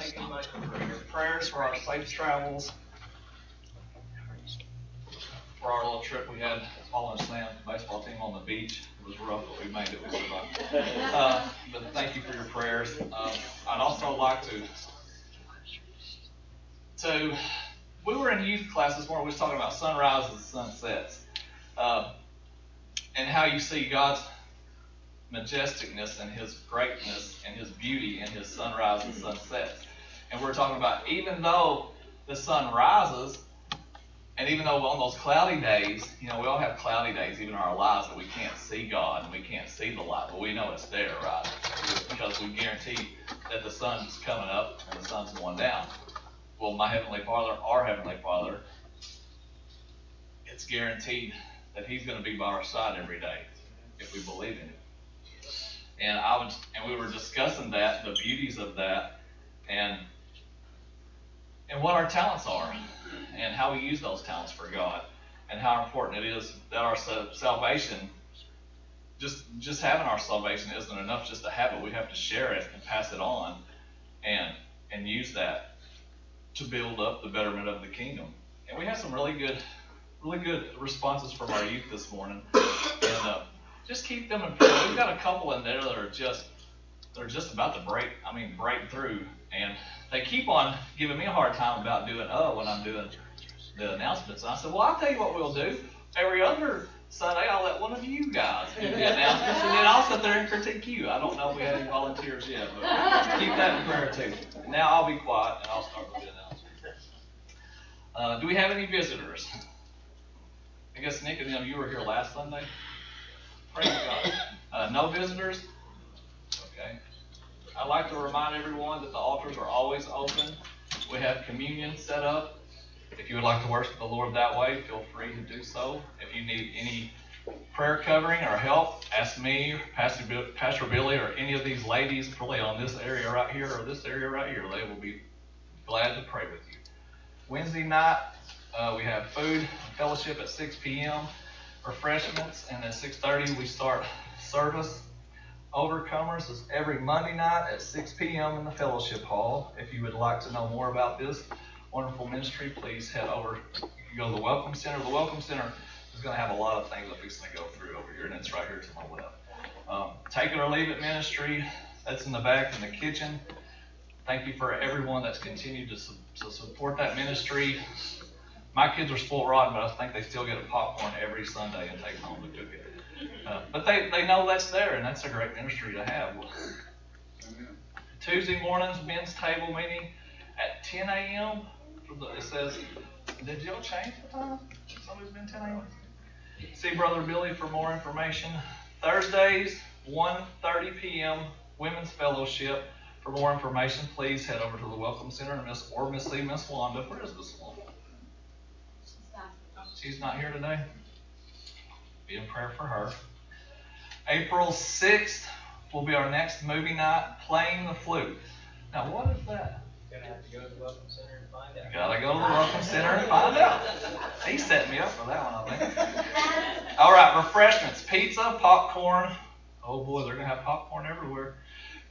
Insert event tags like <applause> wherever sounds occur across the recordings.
thank everybody for your prayers for our safe travels. For our little trip we had, following Slam baseball team on the beach. It was rough, but we made it. We survived. Uh, but thank you for your prayers. Um, I'd also like to, So, we were in youth class this morning, we was talking about sunrises and sunsets. Uh, and how you see God's majesticness and his greatness and his beauty in his sunrise and sunsets. And we're talking about even though the sun rises, and even though on those cloudy days, you know, we all have cloudy days, even in our lives, that we can't see God and we can't see the light, but we know it's there, right? Because we guarantee that the sun's coming up and the sun's going down. Well, my Heavenly Father, our Heavenly Father, it's guaranteed that He's going to be by our side every day if we believe in Him. And I was, and we were discussing that, the beauties of that, and and what our talents are, and how we use those talents for God, and how important it is that our salvation, just just having our salvation isn't enough just to have it. We have to share it and pass it on, and and use that to build up the betterment of the kingdom. And we had some really good, really good responses from our youth this morning, and. Uh, just keep them in prayer. We've got a couple in there that are just they're just about to break. I mean, break through, and they keep on giving me a hard time about doing oh when I'm doing the announcements. And I said, well, I'll tell you what we'll do. Every other Sunday, I'll let one of you guys do the announcements, and then I'll sit there and critique you. I don't know if we have any volunteers yet, but keep that in prayer too. Now I'll be quiet and I'll start with the announcements. Uh, do we have any visitors? I guess Nick and them, you were here last Sunday. Praise God. Uh, no visitors? I'd like to remind everyone that the altars are always open. We have communion set up. If you would like to worship the Lord that way, feel free to do so. If you need any prayer covering or help, ask me, Pastor, Pastor Billy, or any of these ladies, probably on this area right here or this area right here. They will be glad to pray with you. Wednesday night, uh, we have food fellowship at 6 p.m refreshments, and at 6:30 we start service. Overcomers is every Monday night at 6 p.m. in the fellowship hall. If you would like to know more about this wonderful ministry, please head over. You can go to the Welcome Center. The Welcome Center is going to have a lot of things I'm fixing to go through over here, and it's right here to my left. Um, Take it or leave it ministry. That's in the back in the kitchen. Thank you for everyone that's continued to, su- to support that ministry. My kids are spoiled rotten, but I think they still get a popcorn every Sunday and take home to cook it. Uh, but they, they know that's there, and that's a great ministry to have. Tuesday mornings, men's table meeting at 10 a.m. it says, did y'all change the time? Somebody's been 10 a.m. See Brother Billy for more information. Thursdays, 1:30 p.m. Women's Fellowship. For more information, please head over to the Welcome Center and Miss or Miss C. Miss Wanda. Where is Miss Wanda? She's not here today. Be in prayer for her. April 6th will be our next movie night, Playing the Flute. Now, what is that? Gonna have to go to the Welcome Center and find out. Gotta go to the Welcome Center and find out. He set me up for that one, I think. <laughs> All right, refreshments pizza, popcorn. Oh boy, they're gonna have popcorn everywhere.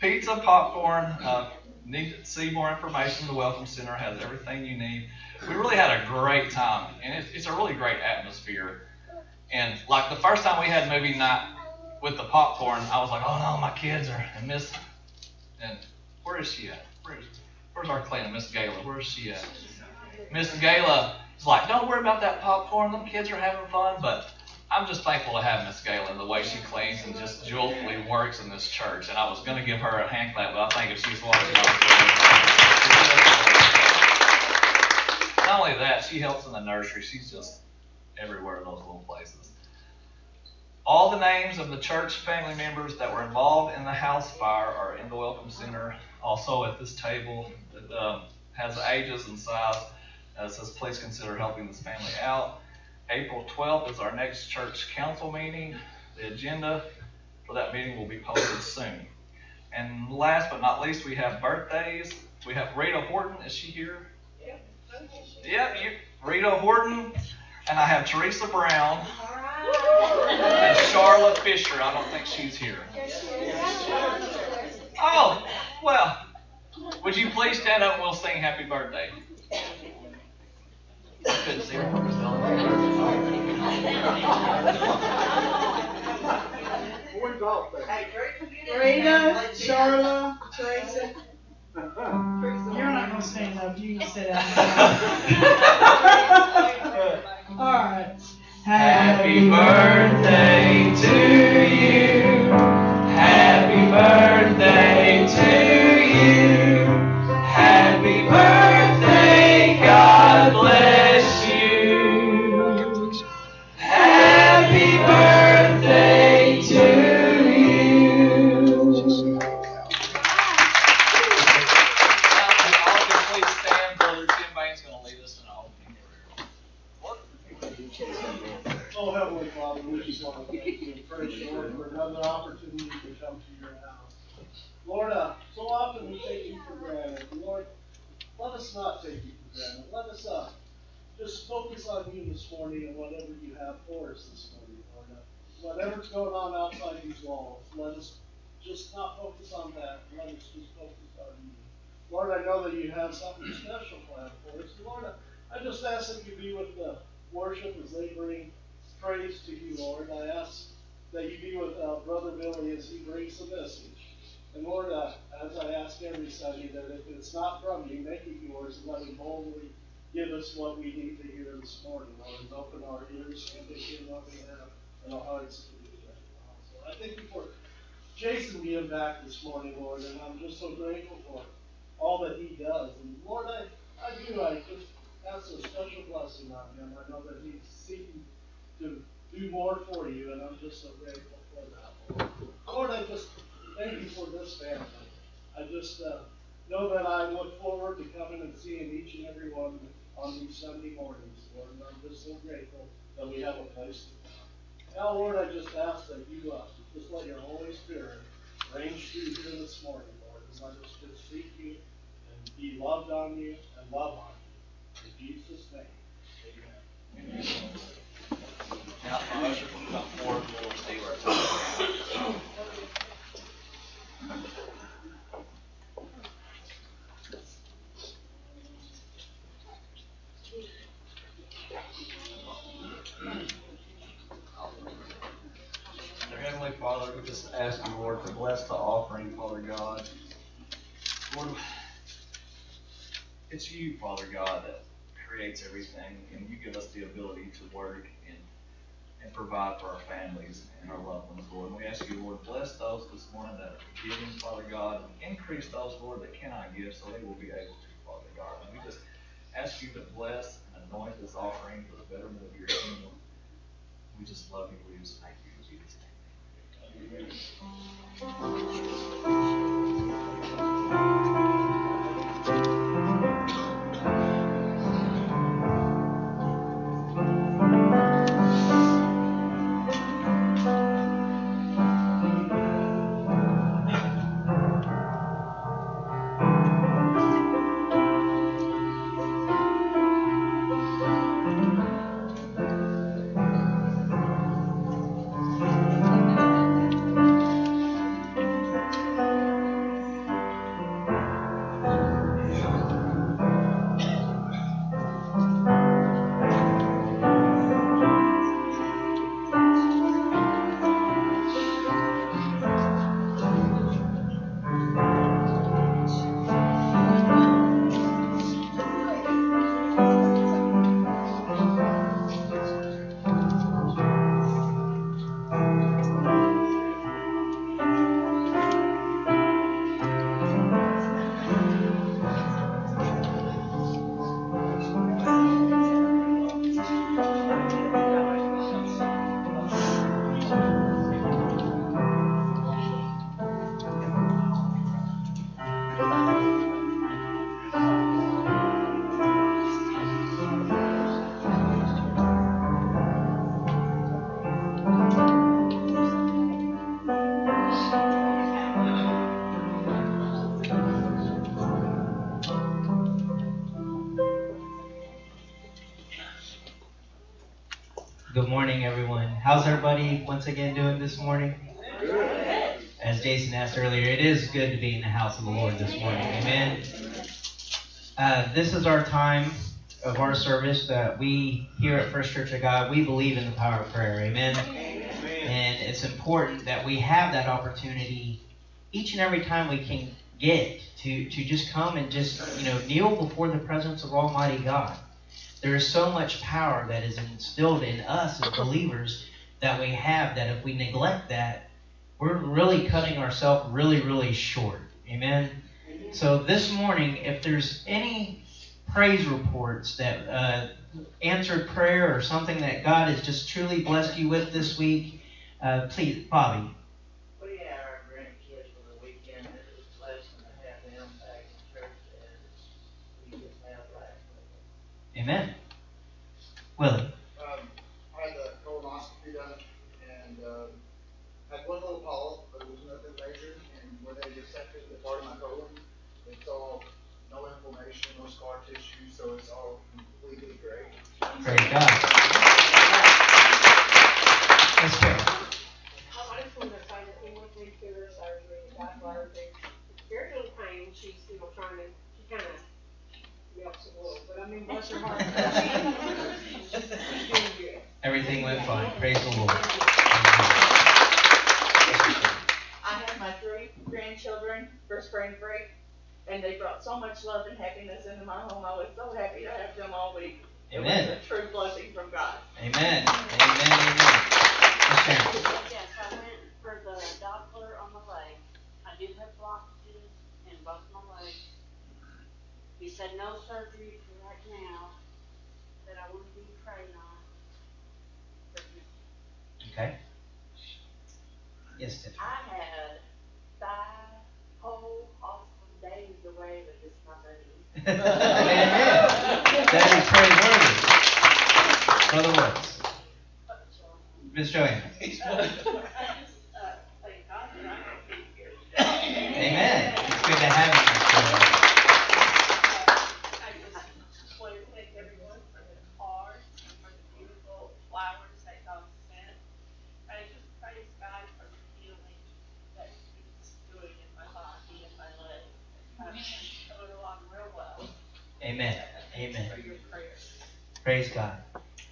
Pizza, popcorn. Uh, need to see more information. The Welcome Center has everything you need we really had a great time, and it's, it's a really great atmosphere. And like the first time we had movie night with the popcorn, I was like, oh no, my kids are and Miss. And where is she at? Where's Where's our cleaner, Miss Gayla? Where is she at? Miss Gayla is like, don't worry about that popcorn. Them kids are having fun, but I'm just thankful to have Miss Gayla and the way she cleans and just joyfully works in this church. And I was going to give her a hand clap, but I think if she's watching, not only that, she helps in the nursery. She's just everywhere in those little places. All the names of the church family members that were involved in the house fire are in the Welcome Center. Also at this table that um, has ages and size. Uh, it says, please consider helping this family out. April 12th is our next church council meeting. The agenda for that meeting will be posted soon. And last but not least, we have birthdays. We have Rita Horton. Is she here? Yep, you, Rita Horton, and I have Teresa Brown and Charlotte Fisher. I don't think she's here. Oh, well, Would you please stand up and we'll sing happy birthday? Couldn't see her. Boys off there. Rita, Charla, Teresa. You're not gonna stand up, you can sit down. <laughs> Alright. Happy birthday to you. Happy birthday morning and whatever you have for us this morning, Lord. Uh, Whatever's going on outside these walls, let us just not focus on that. Let us just focus on you. Lord, I know that you have something special planned for us. Lord, I- I just ask that you be with the worship as they bring praise to you, Lord. I ask that you be with uh, Brother Billy as he brings the message. And Lord, uh, as I ask every Sunday, that if it's not from you, make it yours and let him boldly give us what we need to hear this morning, Lord, open our ears and to hear what we have and our hearts to. So I thank you for Jason being back this morning, Lord, and I'm just so grateful for all that he does. And Lord, I, I do, I just ask a special blessing on him. I know that he's seeking to do more for you, and I'm just so grateful for that. Lord, I just thank you for this family. I just uh, know that I look forward to coming and seeing each and every one on these Sunday mornings, Lord, and I'm just so grateful that we have a place to come. Now, Lord, I just ask that you uh, just let your Holy Spirit range through here this morning, Lord, and let us just seek you and be loved on you and love on you. In Jesus' name, amen. Now, the usher come forward we'll receive our. Dear Heavenly Father, we just ask you, Lord, to bless the offering, Father God. Lord, it's you, Father God, that creates everything, and you give us the ability to work and, and provide for our families and our loved ones, Lord. And we ask you, Lord, bless those this morning that are giving, Father God, and increase those, Lord, that cannot give, so they will be able to, Father God. And we just ask you to bless and anoint this offering for the betterment of your kingdom. We just love you. We just thank you Jesus'. Thank you. Once again doing this morning? as Jason asked earlier, it is good to be in the house of the Lord this morning. Amen. Uh, this is our time of our service that we here at First Church of God, we believe in the power of prayer. Amen. And it's important that we have that opportunity each and every time we can get to, to just come and just, you know, kneel before the presence of Almighty God. There is so much power that is instilled in us as believers that we have that if we neglect that, we're really cutting ourselves really, really short. Amen. So this morning, if there's any praise reports that uh, answered prayer or something that God has just truly blessed you with this week, uh, please, Bobby. Amen. had our grandkids for the weekend, it was a blessing to have them back in church as we just have last week. Amen. Willie. Um, I had the colonoscopy done and, um, had one little polyp, but it was nothing major, and when they dissected the part of my colon, it's all, no inflammation, no scar tissue, so it's all completely great. Praise God. Let's pray. I just wanted to say that we went through her surgery, got her very little pain, she's still trying to, she kinda melts a little, but I mean, bless her heart. <laughs> Good. Everything went fine. Praise the Lord. I have my three grandchildren for spring break, and they brought so much happiness into my home. I was so happy to have them all week. It was Amen. a true blessing from God. Amen. Amen. Amen. Miss Sharon. Yes, I went for the Doppler on my leg. I do have blockages in both my legs. He said no surgery for right now, that I want to be praying on. But Okay. Yes, Tiffany. I had thigh, whole, off from days away, but it's not that easy. Amen. That is praiseworthy. Brother Woods. Miss Joanne. Amen. It's good to have you, Miss Joanne. I just want to thank everyone for their cards and for the beautiful flowers they all sent. I just praise God for the healing that He's doing in my body and my legs. I'm coming along real well. Amen. Amen. For your prayers. Praise God.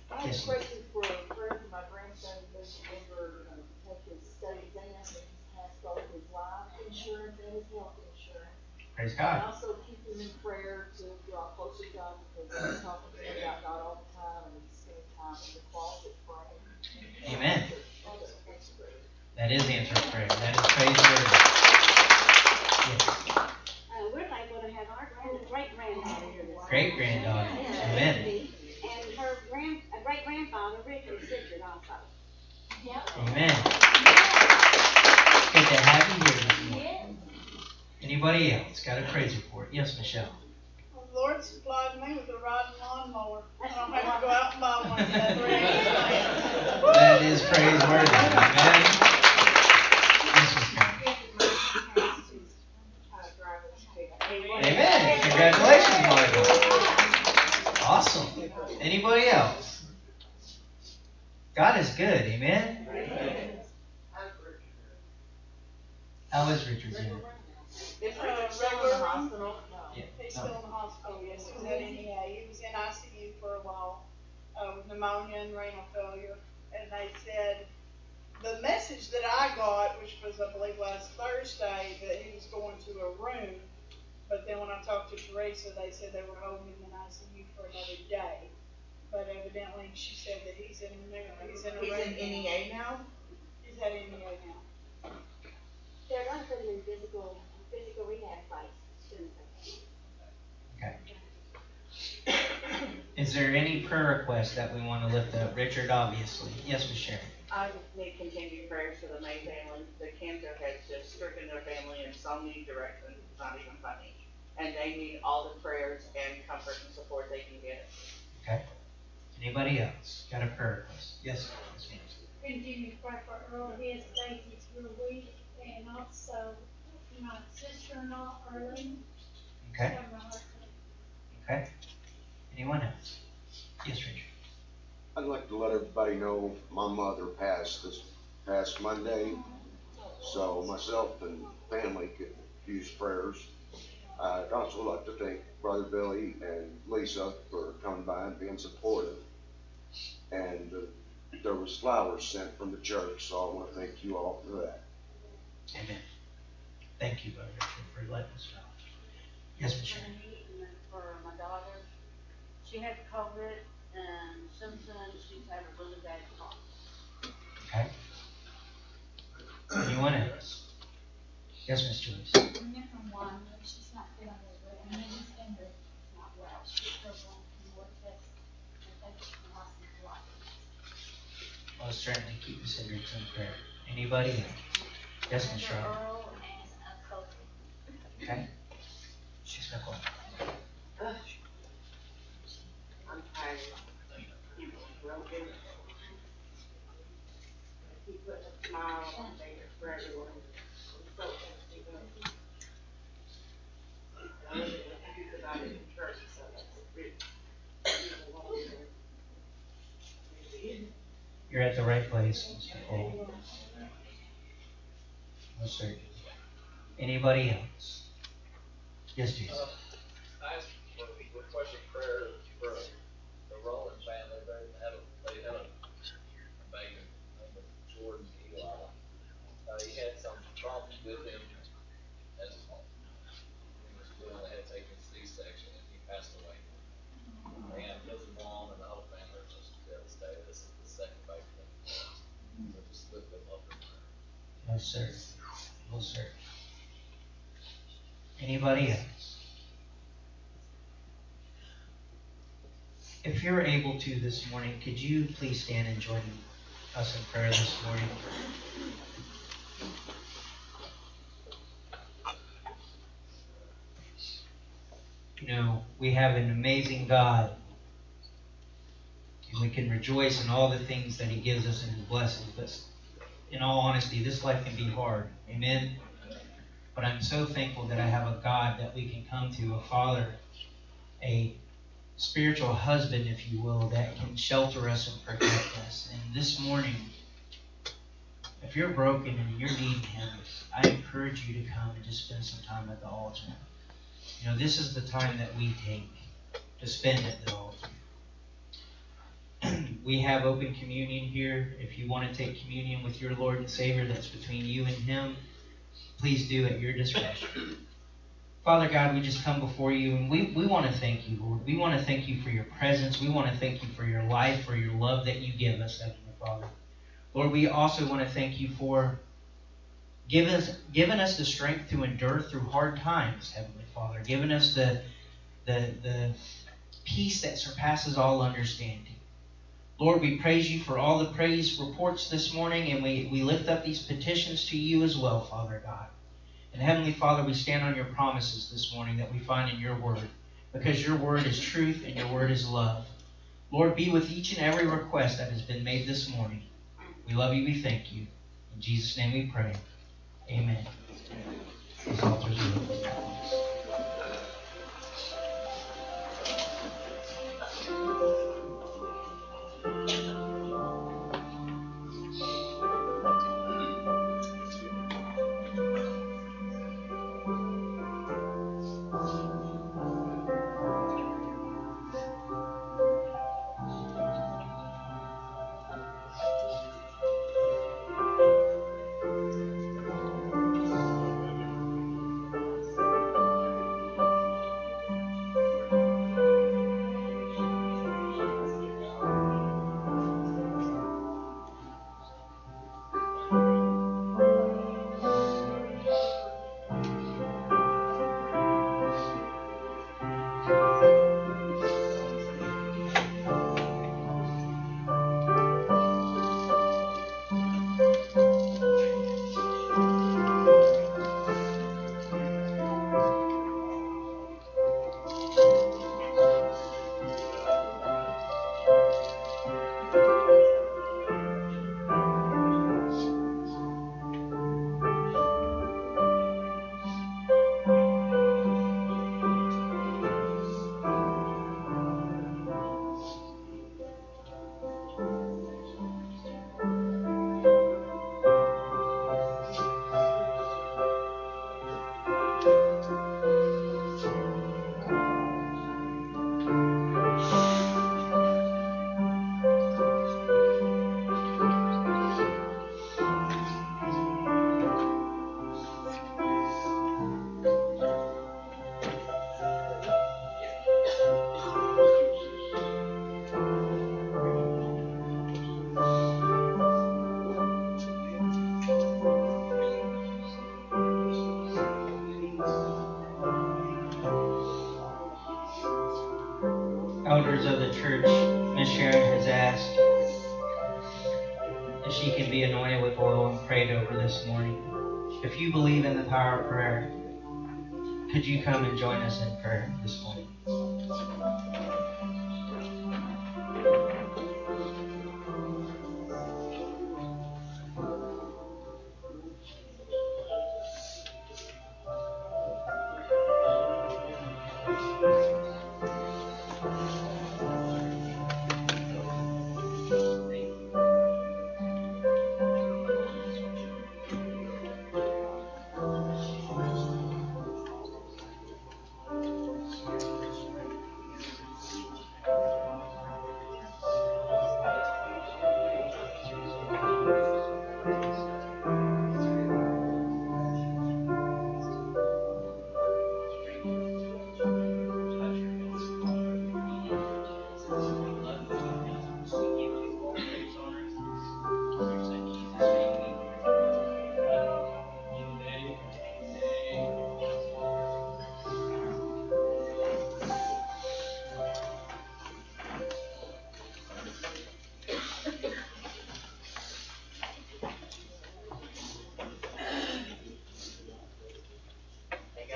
I have a Yes. question for a friend of my grandson, Mr. Denver, um, had his state exam, and he's passed both his life insurance and his health insurance. Praise And God. also keep him in prayer to draw closer to God, because he's talking to him about God all the time, and he's spending time in the closet praying. Amen. That's- that's great. That is answered prayer. That is praiseworthy. Yes. Uh, we're able to have our grand, great granddaughter here this Great granddaughter. Amen. And her grand, great grandfather, Richard also. Yep. Amen. Good to have you here this morning. Anybody else got a praise report? Yes, Michelle. The Lord supplied me with a riding lawnmower. I don't have to go out and buy one of that three. <laughs> That is praiseworthy. Amen. Yes, Amen. Congratulations, Michael. Awesome. Anybody else? God is good. Amen. How is Richard doing? Uh, still in the hospital? Yeah. He's still in the hospital, yes, at NEA, he was in ICU for a while, uh, with pneumonia and renal failure. And they said, the message that I got, which was, I believe, last Thursday, that he was going to a room. But then when I talked to Teresa, they said they were holding him in ICU for another day. But evidently, she said that he's in a new, he's in a He's room. in NEA now? He's at NEA now. They're gonna put him in physical, physical rehab place soon. Is there any prayer request that we want to lift up? Richard, obviously. Yes, Miss Sharon. I just need continued prayers for the May family. The cancer has just stricken their family in so many directions, it's not even funny. And they need all the prayers and comfort and support they can get. Okay. Anybody else got a prayer request? Yes, Miss Nancy. continue to pray for Earl, his faith is real weak, and also my sister-in-law Arlene. Okay. having a heart. Okay. Anyone else? Yes, Richard. I'd like to let everybody know my mother passed this past Monday. So myself and family could use prayers. I'd also like to thank Brother Billy and Lisa for coming by and being supportive. And uh, there was flowers sent from the church, so I want to thank you all for that. Amen. Thank you, Brother Richard, for letting us know. Yes, Ms. Sharon. And then For my daughter, she had COVID and since then she's had a really bad cough. Okay. Anyone else? Yes, Ms. Joyce. Remember one, she's not feeling very good, and then Miss Emily is not well, she's still going through more tests, and thank you for lots of life. Most certainly keep Ms. Hendricks in prayer. Anybody? Yes, uh, Kobe. Okay. She's got one. I'm tired. You broken. He put a smile on there for everyone. So, you know. I was confused about it in church, so that's a big. You're at the right place, Mr. Cole. Most certainly. Anybody else? Yes, Jesus. Uh, I asked requested prayer for the Rowland family, they had a, they had a baby named Jordan Eli. Uh, he had some problems with him as he was doing, they had taken C-section and he passed away. And his mom and the whole family are just devastated, this is the second baby. So just lift them up in prayer. Most certainly. Most certainly. Anybody else? If you're able to this morning, could you please stand and join us in prayer this morning? You know, we have an amazing God. And we can rejoice in all the things that He gives us and His blessings. But in all honesty, this life can be hard. Amen. But I'm so thankful that I have a God that we can come to, a Father, a spiritual husband, if you will, that can shelter us and protect us. And this morning, if you're broken and you're needing Him, I encourage you to come and just spend some time at the altar. You know, this is the time that we take to spend at the altar. We have open communion here. If you want to take communion with your Lord and Savior, that's between you and Him. Please do at your discretion. Father God, we just come before you and we, we want to thank you, Lord. We want to thank you for your presence. We want to thank you for your life, for your love that you give us, Heavenly Father. Lord, we also want to thank you for giving us, giving us the strength to endure through hard times, Heavenly Father. Giving us the, the, the peace that surpasses all understanding. Lord, we praise you for all the praise reports this morning, and we, we lift up these petitions to you as well, Father God. And Heavenly Father, we stand on your promises this morning that we find in your word, because your word is truth and your word is love. Lord, be with each and every request that has been made this morning. We love you, we thank you. In Jesus' name we pray. Amen. Altars could you come and join us in prayer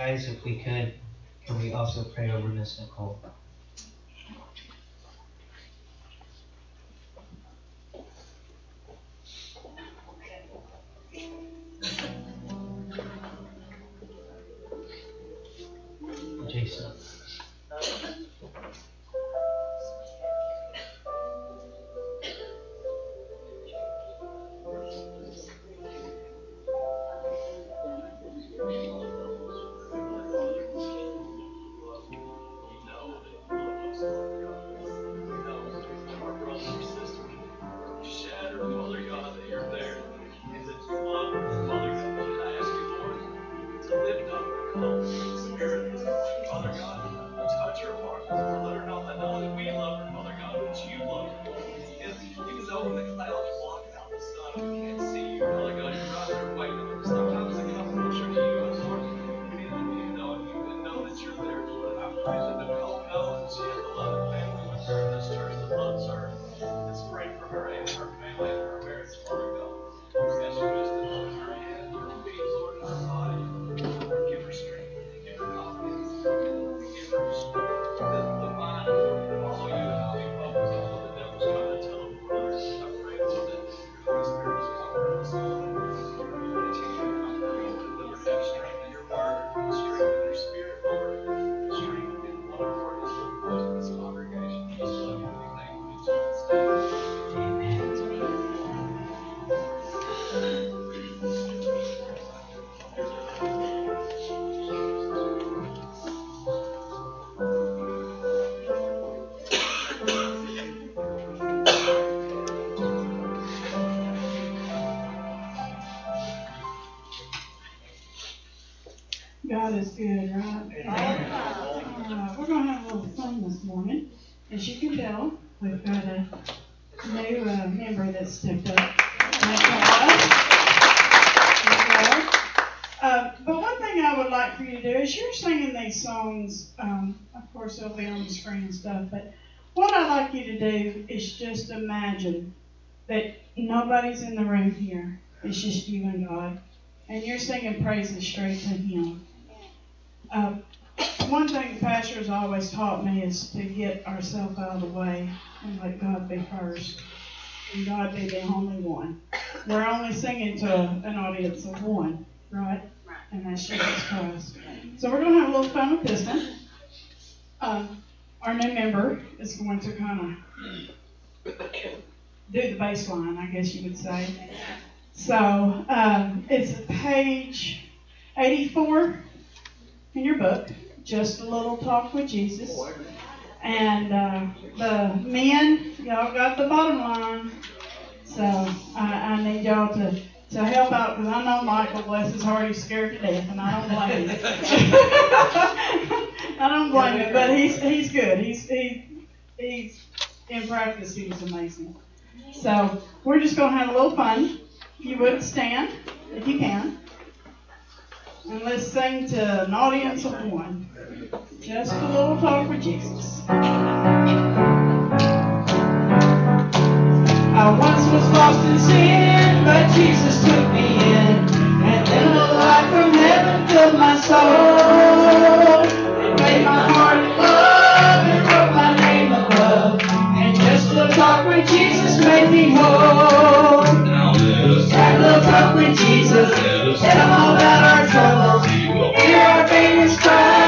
guys, if we could, can we also pray over Miss Nicole? Morning. As you can tell, we've got a new, uh, member that stepped up. Uh, but one thing I would like for you to do is you're singing these songs, um, of course they'll be on the screen and stuff, but what I'd like you to do is just imagine that nobody's in the room here. It's just you and God. And you're singing praises straight to Him. Uh, one thing the pastor has always taught me is to get ourselves out of the way and let God be first. And God be the only one. We're only singing to an audience of one, right? And that's Jesus Christ. So we're going to have a little fun with this one. Um, our new member is going to kind of do the bass line, I guess you would say. So um, it's page 84 in your book, Just a Little Talk with Jesus. And uh, the men, y'all got the bottom line. So I, I need y'all to, to help out because I know Michael, bless his heart, he's scared to death, and I don't blame him. <laughs> I don't blame him, but he's he's good. He's he, he's in practice. He was amazing. So we're just gonna have a little fun. If you would stand, if you can, and let's sing to an audience of one. Just a little talk with Jesus. I once was lost in sin, but Jesus took me in, and then a light from heaven filled my soul. Made my heart love and wrote my name above, and just a talk with Jesus made me whole. That little talk with Jesus. Tell them all about our troubles. Hear our babies cry.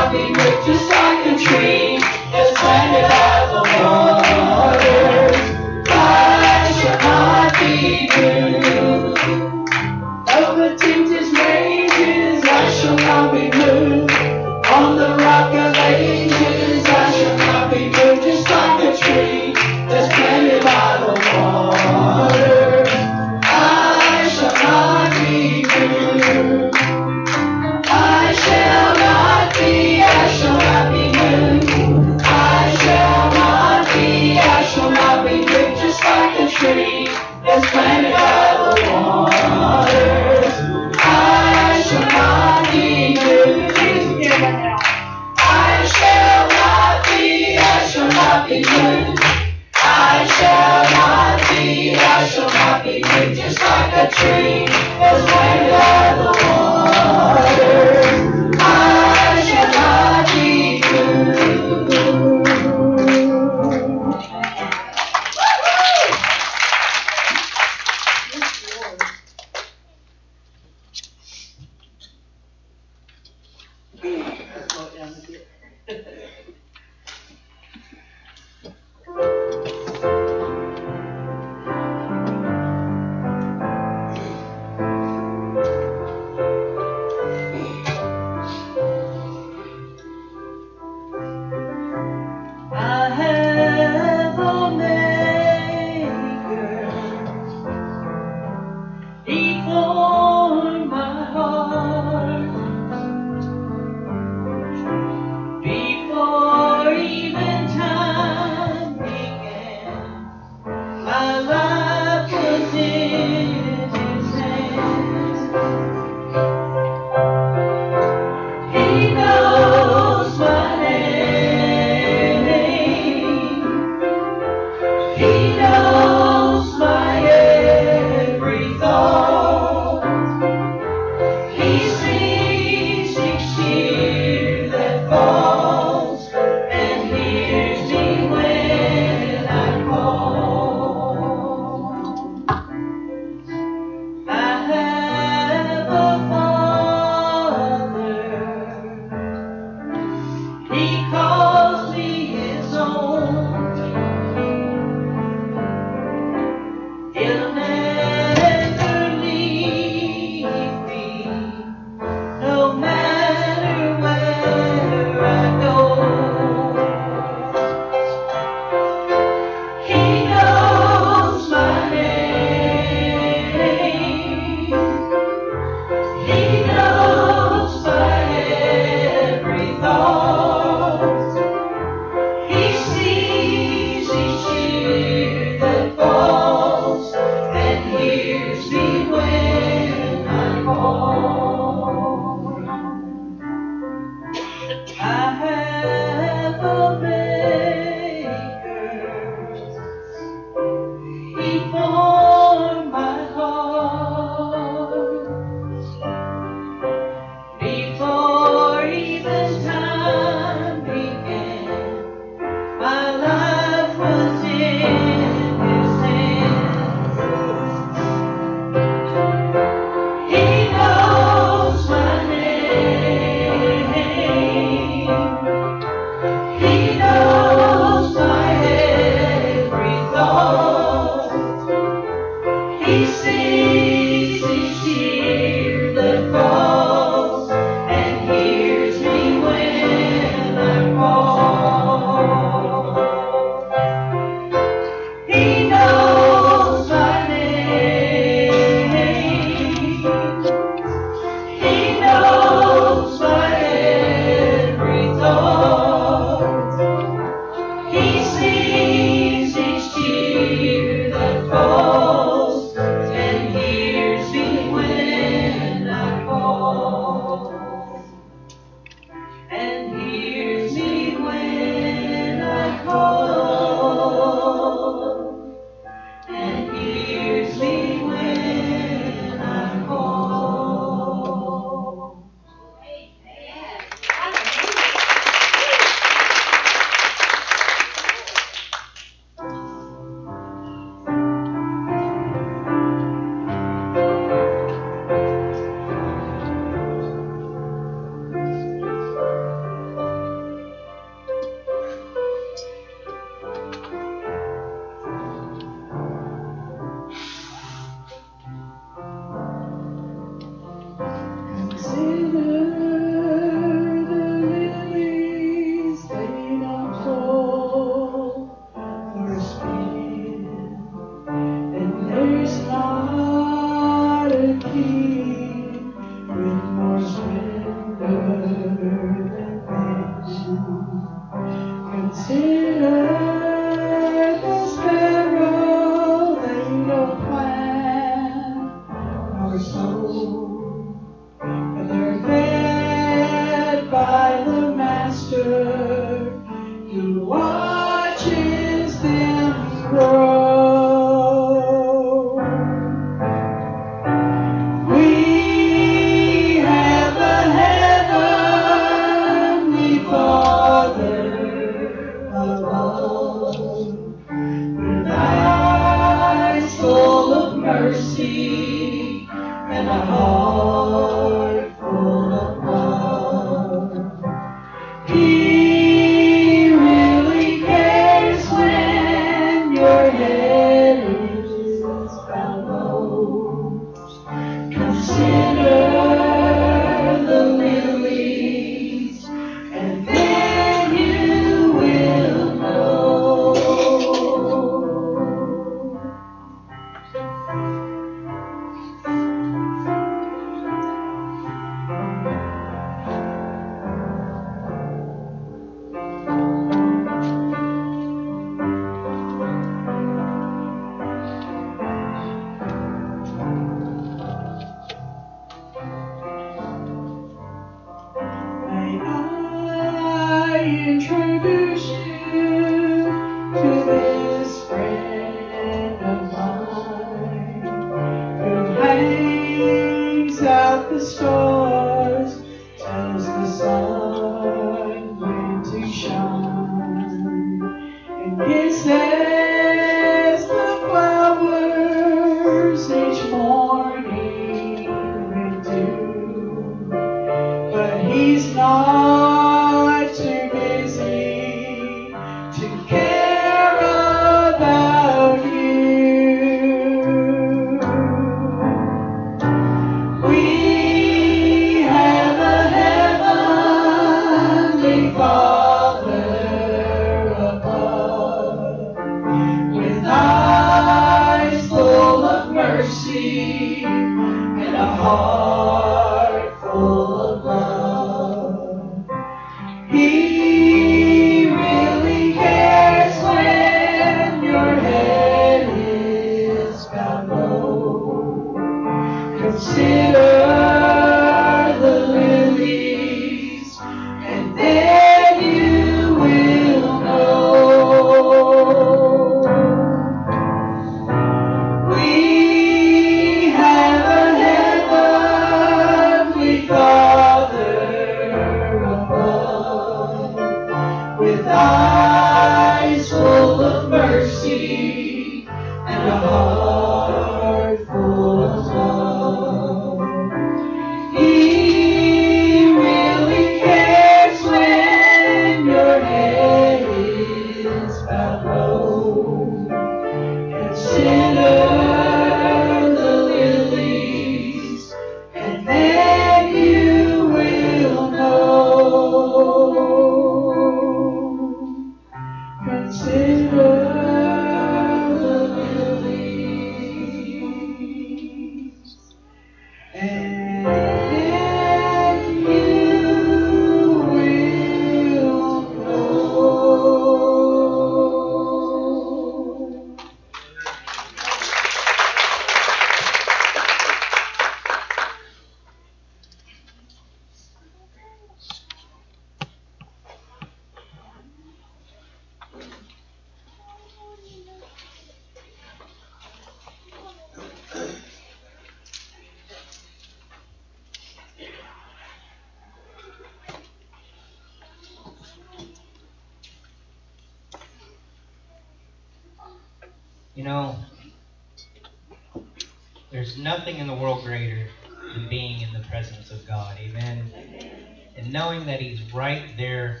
right there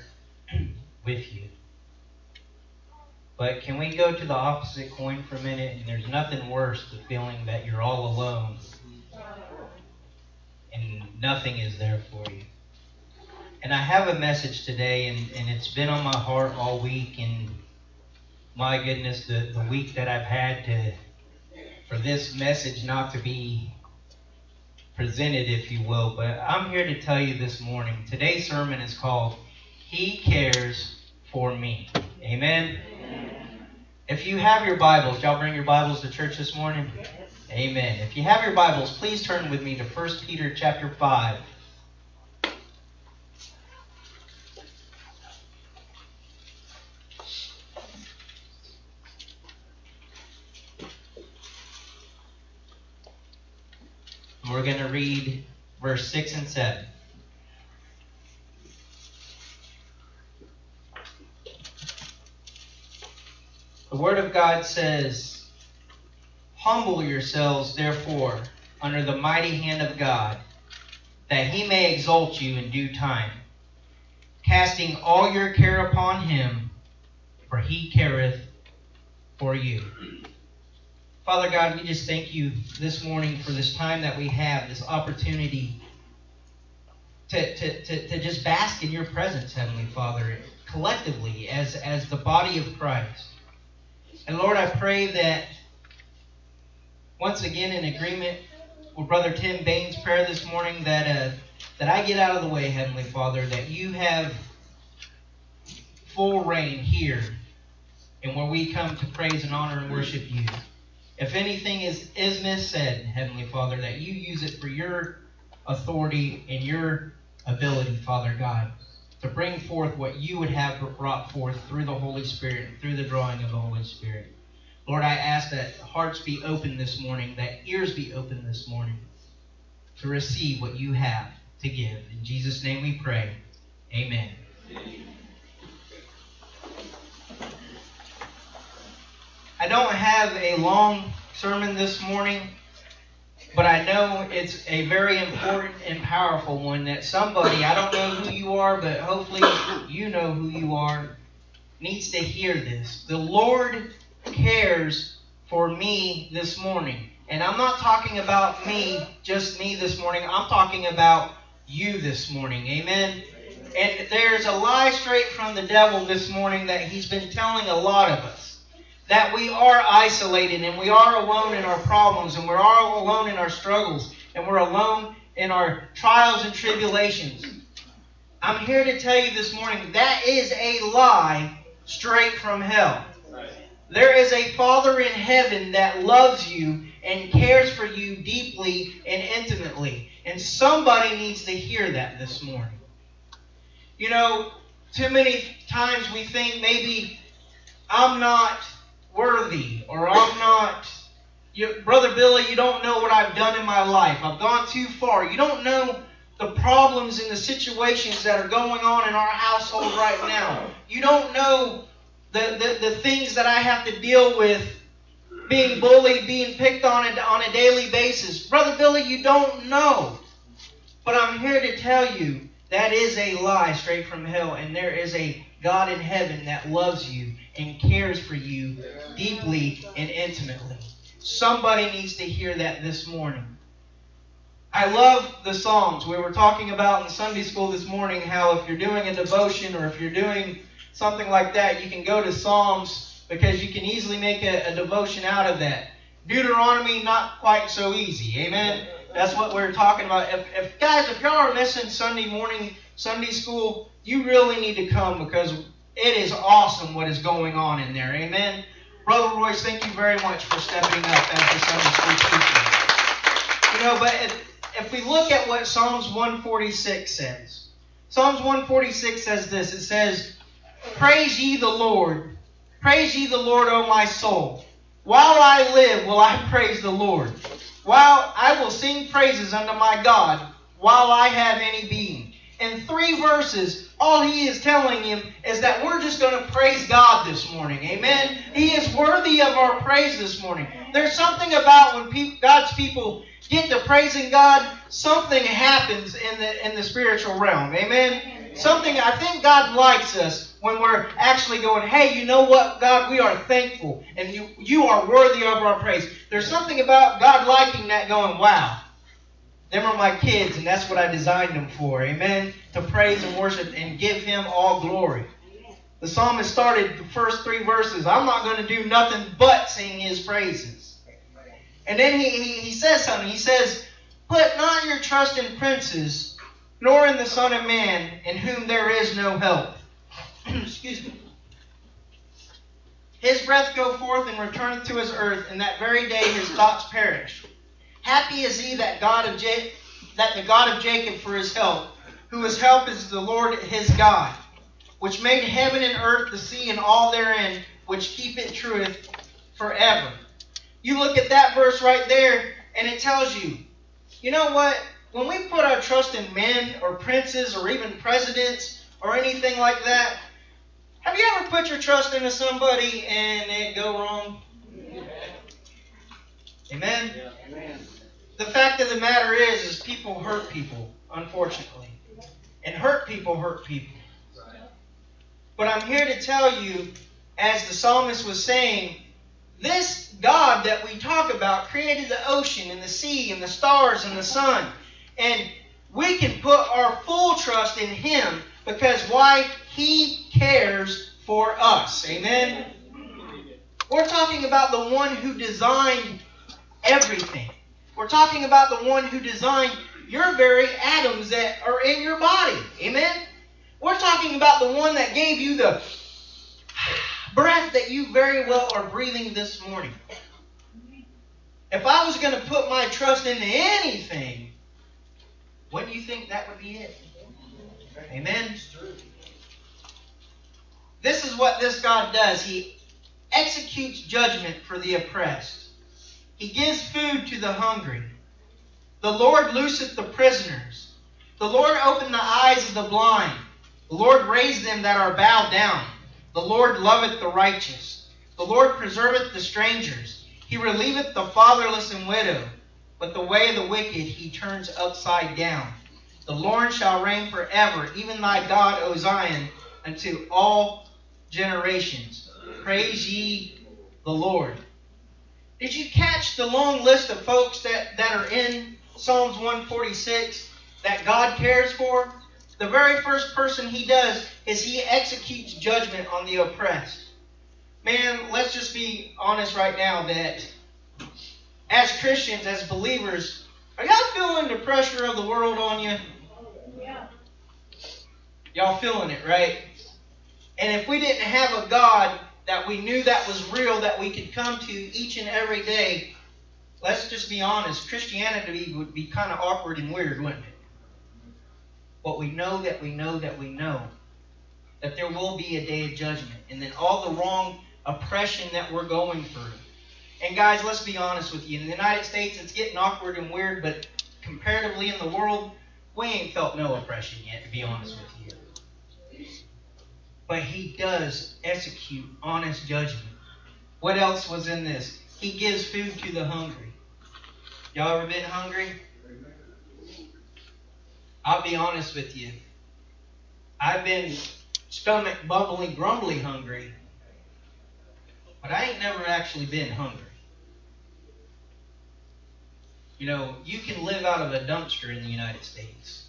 with you. But can we go to the opposite coin for a minute? And there's nothing worse than feeling that you're all alone and nothing is there for you. And I have a message today, and, and it's been on my heart all week. And my goodness, the, the week that I've had to, for this message not to be presented, if you will, but I'm here to tell you this morning. Today's sermon is called He Cares for Me. Amen. If you have your Bibles, y'all bring your Bibles to church this morning? Amen. If you have your Bibles, please turn with me to 1 Peter chapter 5. We're going to read verse 6 and 7. The Word of God says, Humble yourselves, therefore, under the mighty hand of God, that he may exalt you in due time, casting all your care upon him, for he careth for you. Father God, we just thank you this morning for this time that we have, this opportunity to, to, to, to just bask in your presence, Heavenly Father, collectively as, as the body of Christ. And Lord, I pray that once again in agreement with Brother Tim Bain's prayer this morning that uh, that I get out of the way, Heavenly Father, that you have full reign here and where we come to praise and honor and worship you. If anything is, is missaid, Heavenly Father, that you use it for your authority and your ability, Father God, to bring forth what you would have brought forth through the Holy Spirit, through the drawing of the Holy Spirit. Lord, I ask that hearts be open this morning, that ears be open this morning to receive what you have to give. In Jesus' name we pray. Amen. I don't have a long sermon this morning, but I know it's a very important and powerful one that somebody, I don't know who you are, but hopefully you know who you are, needs to hear this. The Lord cares for me this morning. And I'm not talking about me, just me this morning. I'm talking about you this morning. Amen. And there's a lie straight from the devil this morning that he's been telling a lot of us that we are isolated and we are alone in our problems and we're all alone in our struggles and we're alone in our trials and tribulations. I'm here to tell you this morning that is a lie straight from hell. There is a Father in heaven that loves you and cares for you deeply and intimately. And somebody needs to hear that this morning. You know, too many times we think maybe I'm not worthy or I'm not. You, Brother Billy, you don't know what I've done in my life. I've gone too far. You don't know the problems and the situations that are going on in our household right now. You don't know the, the, the things that I have to deal with being bullied, being picked on a, on a daily basis. Brother Billy, you don't know. But I'm here to tell you that is a lie straight from hell, and there is a God in heaven that loves you and cares for you deeply and intimately. Somebody needs to hear that this morning. I love the Psalms. We were talking about in Sunday school this morning how if you're doing a devotion or if you're doing something like that, you can go to Psalms because you can easily make a, a devotion out of that. Deuteronomy, not quite so easy. Amen? That's what we're talking about. If, if guys, if y'all are missing Sunday morning Sunday school, you really need to come because it is awesome what is going on in there. Amen. Brother Royce, thank you very much for stepping up as the Sunday school teacher. You know, but if we look at what Psalms 146 says, Psalms 146 says this. It says, Praise ye the Lord. Praise ye the Lord, O my soul. While I live, will I <laughs> praise the Lord. While I will sing praises unto my God, while I have any being. In three verses, all he is telling him is that we're just going to praise God this morning. Amen. He is worthy of our praise this morning. There's something about when pe- God's people get to praising God, something happens in the in the spiritual realm. Amen. Something I think God likes us when we're actually going, hey, you know what, God, we are thankful and you, you are worthy of our praise. There's something about God liking that going, wow, them are my kids, and that's what I designed them for. Amen. To praise and worship and give Him all glory. The psalmist started the first three verses. I'm not going to do nothing but sing His praises. And then he, he, he says something. He says, Put not your trust in princes, nor in the Son of Man, in whom there is no help. <clears throat> Excuse me. His breath go forth and returneth to his earth, and that very day his thoughts perish. Happy is he that God of ja- that the God of Jacob for his help, whose help is the Lord his God, which made heaven and earth, the sea, and all therein, which keep it truth forever. You look at that verse right there, and it tells you, you know what? When we put our trust in men or princes or even presidents or anything like that, have you ever put your trust into somebody and it go wrong? Amen. Amen. The fact of the matter is, is people hurt people, unfortunately, and hurt people hurt people. But I'm here to tell you, as the psalmist was saying, this God that we talk about created the ocean and the sea and the stars and the sun. And we can put our full trust in Him because why? He cares for us. Amen? We're talking about the one who designed everything. We're talking about the one who designed your very atoms that are in your body. Amen? We're talking about the one that gave you the breath that you very well are breathing this morning. If I was going to put my trust into anything, what do you think that would be it? Amen? This is what this God does. He executes judgment for the oppressed. He gives food to the hungry. The Lord looseth the prisoners. The Lord opened the eyes of the blind. The Lord raised them that are bowed down. The Lord loveth the righteous. The Lord preserveth the strangers. He relieveth the fatherless and widow. But the way of the wicked he turns upside down. The Lord shall reign forever, even thy God, O Zion, unto all generations. Praise ye the Lord. Did you catch the long list of folks that, that are in Psalms 146 that God cares for? The very first person he does is he executes judgment on the oppressed. Man, let's just be honest right now that as Christians, as believers, are y'all feeling the pressure of the world on you? Yeah. Y'all feeling it, right? And if we didn't have a God that we knew that was real, that we could come to each and every day, let's just be honest, Christianity would be kind of awkward and weird, wouldn't it? But we know that we know that we know that there will be a day of judgment, and then all the wrong oppression that we're going through. And guys, let's be honest with you. In the United States, it's getting awkward and weird, but comparatively in the world, we ain't felt no oppression yet, to be honest with you. But he does execute honest judgment. What else was in this? He gives food to the hungry. Y'all ever been hungry? I'll be honest with you. I've been stomach bubbly, grumbly hungry, but I ain't never actually been hungry. You know, you can live out of a dumpster in the United States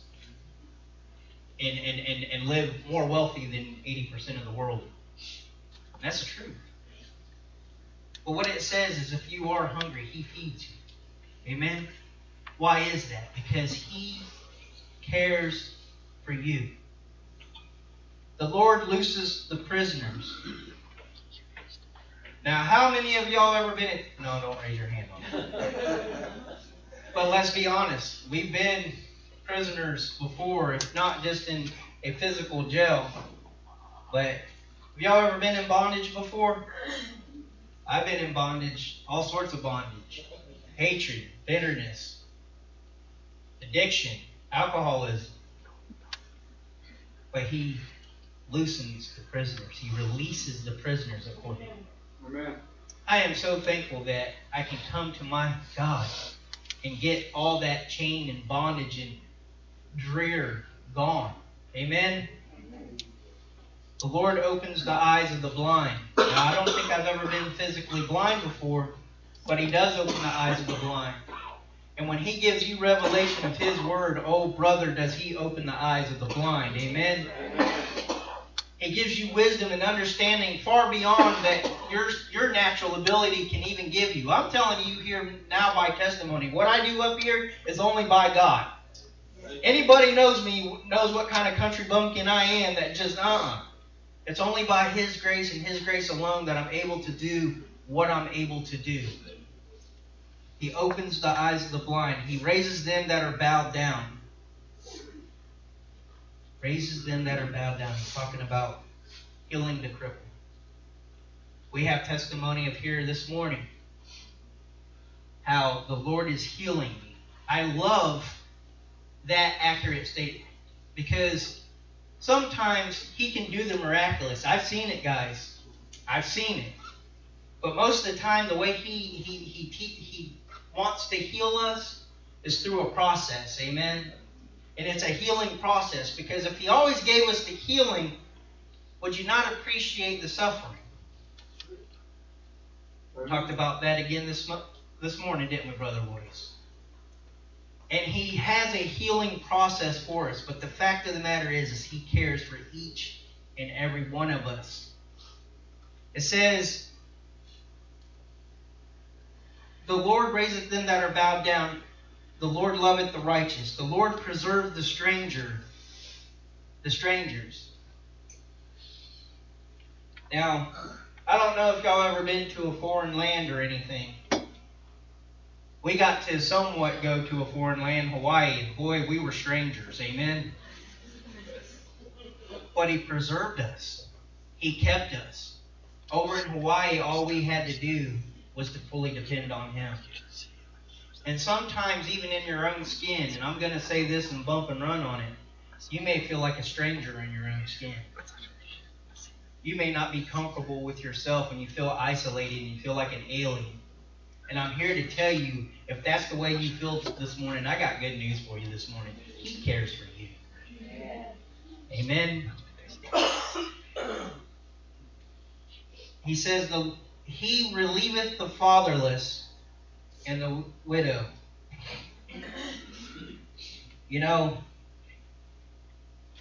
and, and, and, and live more wealthy than 80% of the world. That's the truth. But what it says is if you are hungry, He feeds you. Amen? Why is that? Because He cares for you. The Lord looses the prisoners. Now, how many of y'all ever been? In, no, don't raise your hand on it. <laughs> but let's be honest. We've been prisoners before, if not just in a physical jail. But have y'all ever been in bondage before? I've been in bondage, all sorts of bondage. Hatred, bitterness, addiction, alcoholism. But he loosens the prisoners. He releases the prisoners according. Amen. I am so thankful that I can come to my God and get all that chain and bondage and drear gone. Amen. The Lord opens the eyes of the blind. Now, I don't think I've ever been physically blind before, but He does open the eyes of the blind. And when He gives you revelation of His word, oh brother, does He open the eyes of the blind. Amen. He gives you wisdom and understanding far beyond that your your natural ability can even give you. I'm telling you here now by testimony, what I do up here is only by God. Anybody knows me knows what kind of country bumpkin I am. That just uh, uh it's only by His grace and His grace alone that I'm able to do what I'm able to do. He opens the eyes of the blind. He raises them that are bowed down raises them that are bowed down. He's talking about healing the cripple. We have testimony of here this morning how the Lord is healing me. I love that accurate statement because sometimes He can do the miraculous. I've seen it, guys. I've seen it. But most of the time, the way He He He, he, wants to heal us is through a process. Amen. And it's a healing process because if He always gave us the healing, would you not appreciate the suffering? We talked about that again this, this morning, didn't we, Brother Royce? And He has a healing process for us, but the fact of the matter is, is He cares for each and every one of us. It says, The Lord raiseth them that are bowed down the Lord loveth the righteous. The Lord preserved the stranger, the strangers. Now, I don't know if y'all ever been to a foreign land or anything. We got to somewhat go to a foreign land, Hawaii, and boy, we were strangers. Amen. But He preserved us. He kept us. Over in Hawaii, all we had to do was to fully depend on Him. And sometimes, even in your own skin, and I'm going to say this and bump and run on it, you may feel like a stranger in your own skin. You may not be comfortable with yourself and you feel isolated and you feel like an alien. And I'm here to tell you if that's the way you feel this morning, I got good news for you this morning. He cares for you. Amen. He says, the, He relieveth the fatherless and the widow. You know,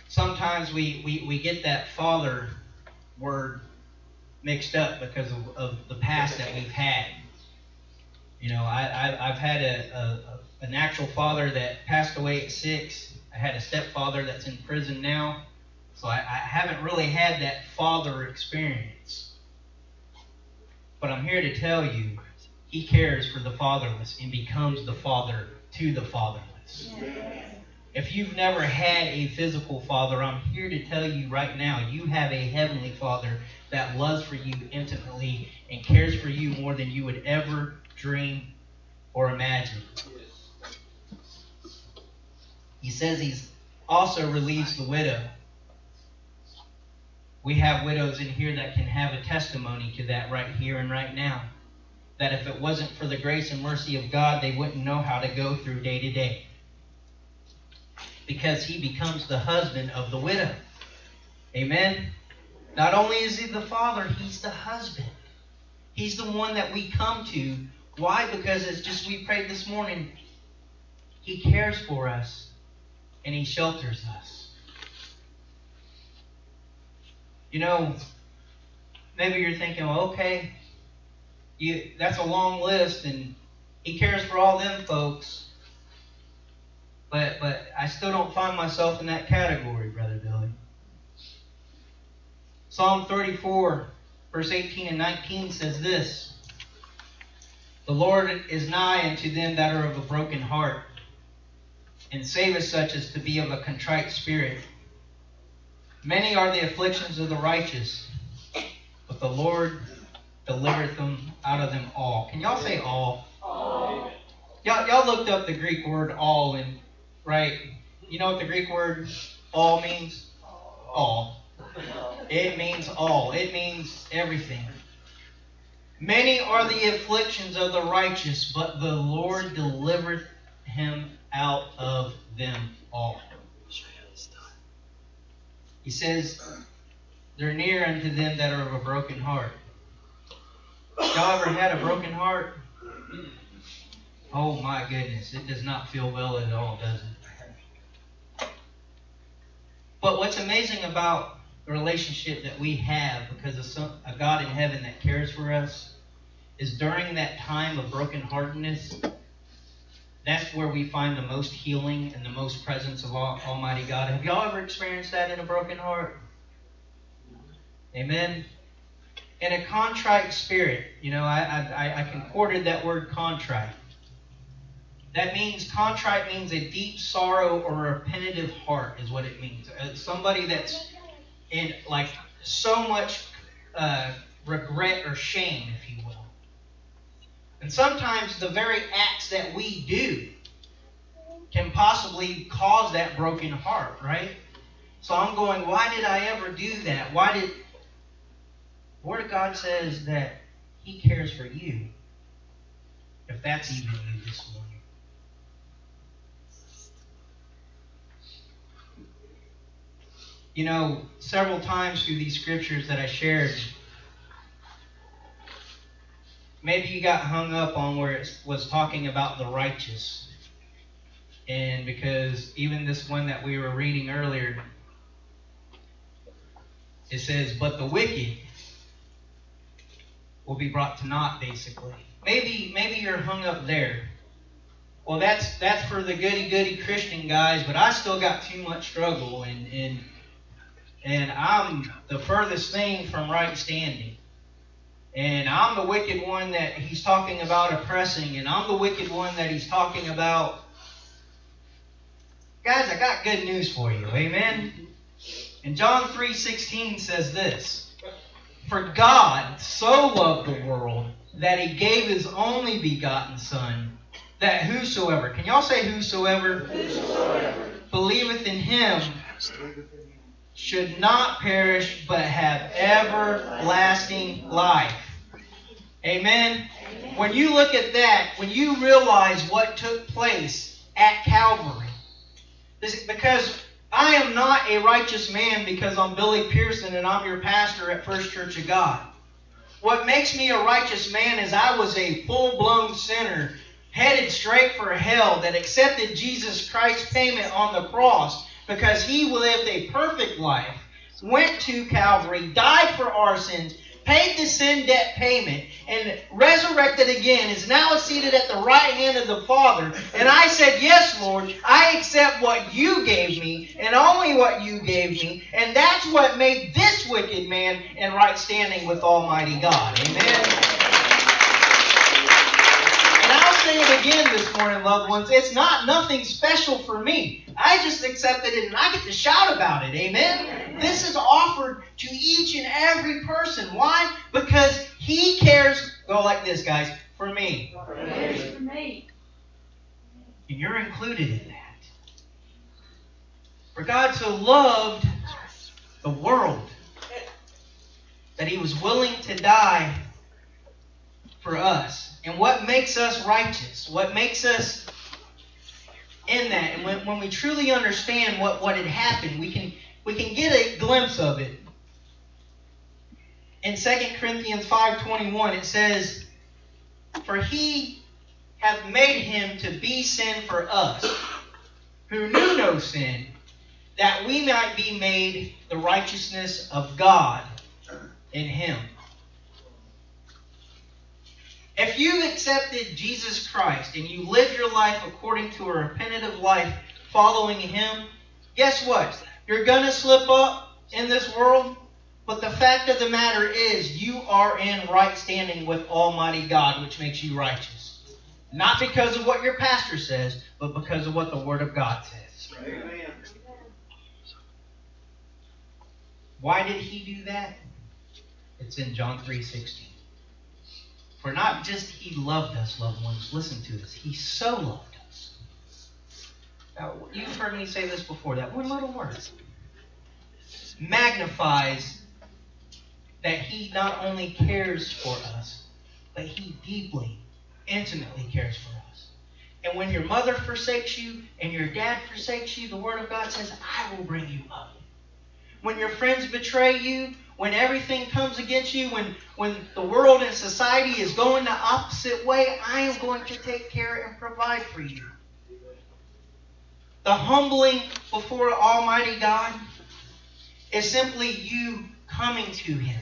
sometimes we, we, we get that father word mixed up because of, of the past that we've had. You know, I, I, I've had a, a, a natural father that passed away at six. I had a stepfather that's in prison now. So I, I haven't really had that father experience. But I'm here to tell you he cares for the fatherless and becomes the father to the fatherless. If you've never had a physical father, I'm here to tell you right now you have a heavenly father that loves for you intimately and cares for you more than you would ever dream or imagine. He says he's also relieves the widow. We have widows in here that can have a testimony to that right here and right now that if it wasn't for the grace and mercy of God, they wouldn't know how to go through day to day. Because he becomes the husband of the widow. Amen? Not only is he the father, he's the husband. He's the one that we come to. Why? Because it's just we prayed this morning. He cares for us and he shelters us. You know, maybe you're thinking, well, okay, you, that's a long list, and he cares for all them folks. But but I still don't find myself in that category, brother Billy. Psalm 34, verse 18 and 19 says this: The Lord is nigh unto them that are of a broken heart, and saveth such as to be of a contrite spirit. Many are the afflictions of the righteous, but the Lord delivereth them out of them all. Can y'all say all? All. Y'all, y'all looked up the Greek word all and right? You know what the Greek word all means? All. It means all. It means everything. Many are the afflictions of the righteous, but the Lord delivereth him out of them all. He says, They're near unto them that are of a broken heart. Y'all ever had a broken heart? Oh my goodness, it does not feel well at all, does it? But what's amazing about the relationship that we have because of some, a God in heaven that cares for us is during that time of brokenheartedness. That's where we find the most healing and the most presence of Almighty God. Have y'all ever experienced that in a broken heart? Amen. In a contrite spirit, you know, I, I, I concorded that word contrite. That means contrite means a deep sorrow or a repetitive heart is what it means. Uh, somebody that's in like so much uh, regret or shame, if you will. And sometimes the very acts that we do can possibly cause that broken heart, right? So I'm going, why did I ever do that? Why did the Word of God says that He cares for you. If that's even you this morning. You know, several times through these scriptures that I shared, maybe you got hung up on where it was talking about the righteous. And because even this one that we were reading earlier, it says, But the wicked will be brought to naught, basically. Maybe maybe you're hung up there. Well, that's that's for the goody goody Christian guys, but I still got too much struggle, and and and I'm the furthest thing from right standing. And I'm the wicked one that he's talking about oppressing, and I'm the wicked one that he's talking about. Guys, I got good news for you. Amen. And John 3:16 says this. For God so loved the world that he gave his only begotten Son, that whosoever, can y'all say whosoever? Whosoever. Believeth in him should not perish but have everlasting life. Amen? Amen? When you look at that, when you realize what took place at Calvary, this, because I am not a righteous man because I'm Billy Pearson and I'm your pastor at First Church of God. What makes me a righteous man is I was a full blown sinner headed straight for hell that accepted Jesus Christ's payment on the cross because he lived a perfect life, went to Calvary, died for our sins, paid the sin debt payment, and resurrected again, is now seated at the right hand of the Father. And I said, Yes, Lord, I accept what you gave me, and only what you gave me. And that's what made this wicked man in right standing with Almighty God. Amen. It again this morning, loved ones. It's not nothing special for me. I just accepted it and I get to shout about it. Amen? This is offered to each and every person. Why? Because He cares, go like this, guys, for me. For me. For me. And you're included in that. For God so loved the world that He was willing to die for us. And what makes us righteous? What makes us in that? And when, when we truly understand what, what had happened, we can we can get a glimpse of it. In 2 Corinthians 5.21 it says, For he hath made him to be sin for us, who knew no sin, that we might be made the righteousness of God in him. If you've accepted Jesus Christ and you live your life according to a repentative life following Him, guess what? You're going to slip up in this world, but the fact of the matter is you are in right standing with Almighty God, which makes you righteous. Not because of what your pastor says, but because of what the Word of God says. Amen. Why did He do that? It's in John 3.16. For not just he loved us, loved ones, listen to this. He so loved us. Now, you've heard me say this before. That one little word magnifies that he not only cares for us, but he deeply, intimately cares for us. And when your mother forsakes you and your dad forsakes you, the Word of God says, I will bring you up. When your friends betray you, when everything comes against you, when, when the world and society is going the opposite way, I am going to take care and provide for you. The humbling before Almighty God is simply you coming to Him.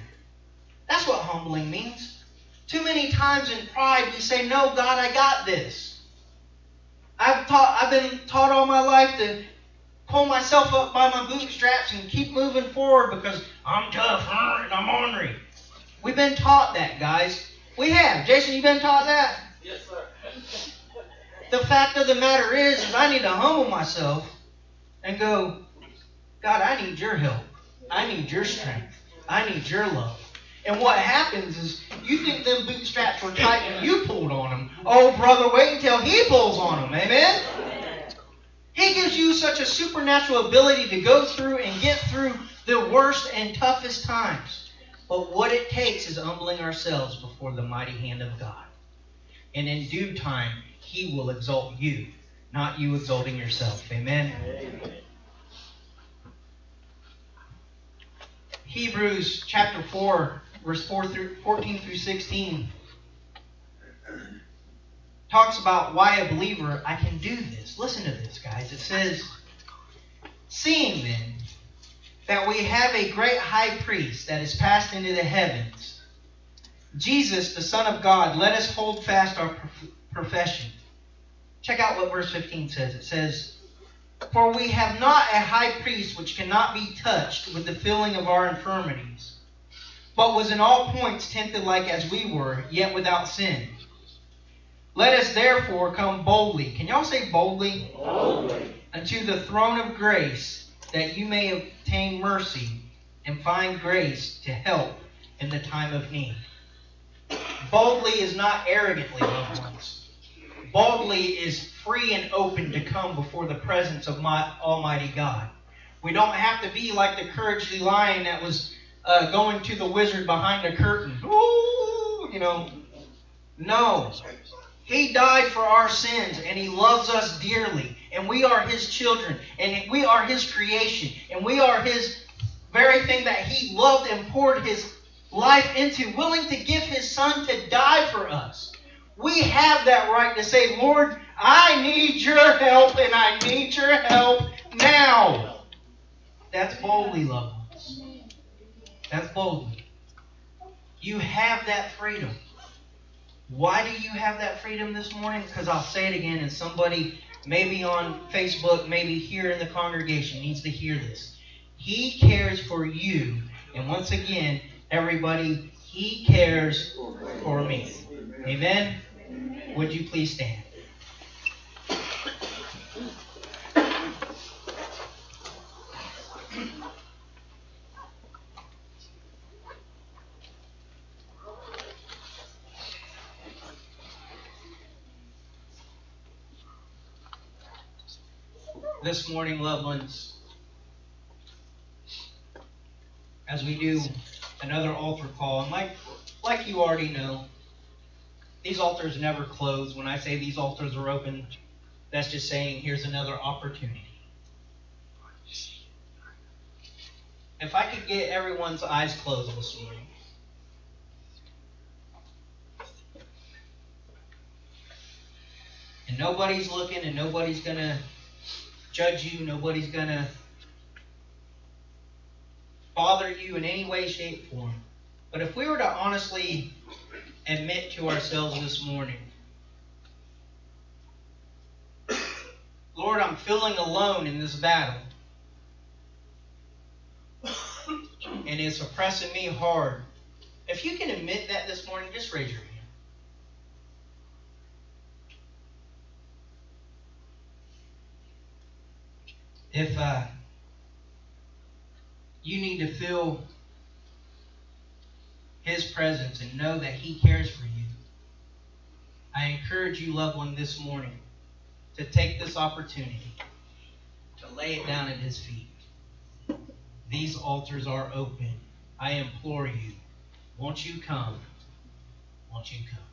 That's what humbling means. Too many times in pride we say, No, God, I got this. I've taught I've been taught all my life to pull myself up by my bootstraps and keep moving forward because I'm tough and I'm ornery. We've been taught that, guys. We have. Jason, you've been taught that? Yes, sir. The fact of the matter is, is I need to humble myself and go, God, I need your help. I need your strength. I need your love. And what happens is, you think them bootstraps were tight and you pulled on them. Oh, brother, wait until he pulls on them. Amen? He gives you such a supernatural ability to go through and get through the worst and toughest times. But what it takes is humbling ourselves before the mighty hand of God. And in due time, He will exalt you, not you exalting yourself. Amen. Hebrews chapter 4, verse 4 through 14 through 16 talks about why a believer I can do this. Listen to this, guys. It says, Seeing then that we have a great high priest that is passed into the heavens, Jesus, the Son of God, let us hold fast our profession. Check out what verse 15 says. It says, For we have not a high priest which cannot be touched with the feeling of our infirmities, but was in all points tempted like as we were, yet without sin. Let us therefore come boldly. Can y'all say boldly? Boldly. Unto the throne of grace, that you may obtain mercy and find grace to help in the time of need. Boldly is not arrogantly, loved ones. Boldly is free and open to come before the presence of my Almighty God. We don't have to be like the couragely lion that was uh, going to the wizard behind a curtain. Ooh, you know. No. He died for our sins and He loves us dearly. And we are His children. And we are His creation. And we are His very thing that He loved and poured His life into, willing to give His Son to die for us. We have that right to say, Lord, I need your help and I need your help now. That's boldly, loved ones. That's boldly. You have that freedom. Why do you have that freedom this morning? Because I'll say it again, and somebody, maybe on Facebook, maybe here in the congregation, needs to hear this. He cares for you. And once again, everybody, He cares for me. Amen? Would you please stand? This morning, loved ones, as we do another altar call. And like, like you already know, these altars never close. When I say these altars are open, that's just saying here's another opportunity. If I could get everyone's eyes closed this morning. And nobody's looking and nobody's going to judge you. Nobody's going to bother you in any way, shape, form. But if we were to honestly admit to ourselves this morning, Lord, I'm feeling alone in this battle. And it's oppressing me hard. If you can admit that this morning, just raise your hand. If uh, you need to feel His presence and know that He cares for you, I encourage you, loved one, this morning to take this opportunity to lay it down at His feet. These altars are open. I implore you, won't you come? Won't you come?